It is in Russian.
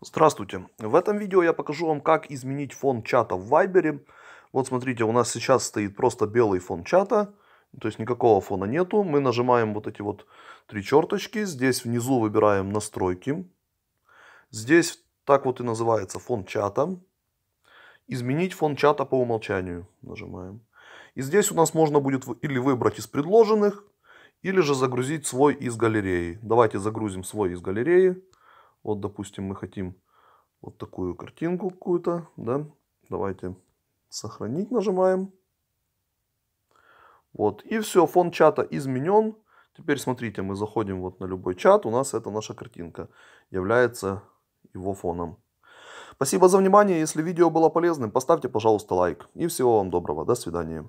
Здравствуйте! В этом видео я покажу вам, как изменить фон чата в Viber. Вот смотрите, у нас сейчас стоит просто белый фон чата, то есть никакого фона нету. Мы нажимаем вот эти вот три черточки, здесь внизу выбираем настройки. Здесь так вот и называется фон чата. Изменить фон чата по умолчанию нажимаем. И здесь у нас можно будет или выбрать из предложенных, или же загрузить свой из галереи. Давайте загрузим свой из галереи. Вот, допустим, мы хотим вот такую картинку какую-то, да. Давайте сохранить нажимаем. Вот, и все, фон чата изменен. Теперь смотрите, мы заходим вот на любой чат, у нас эта наша картинка является его фоном. Спасибо за внимание. Если видео было полезным, поставьте, пожалуйста, лайк. И всего вам доброго. До свидания.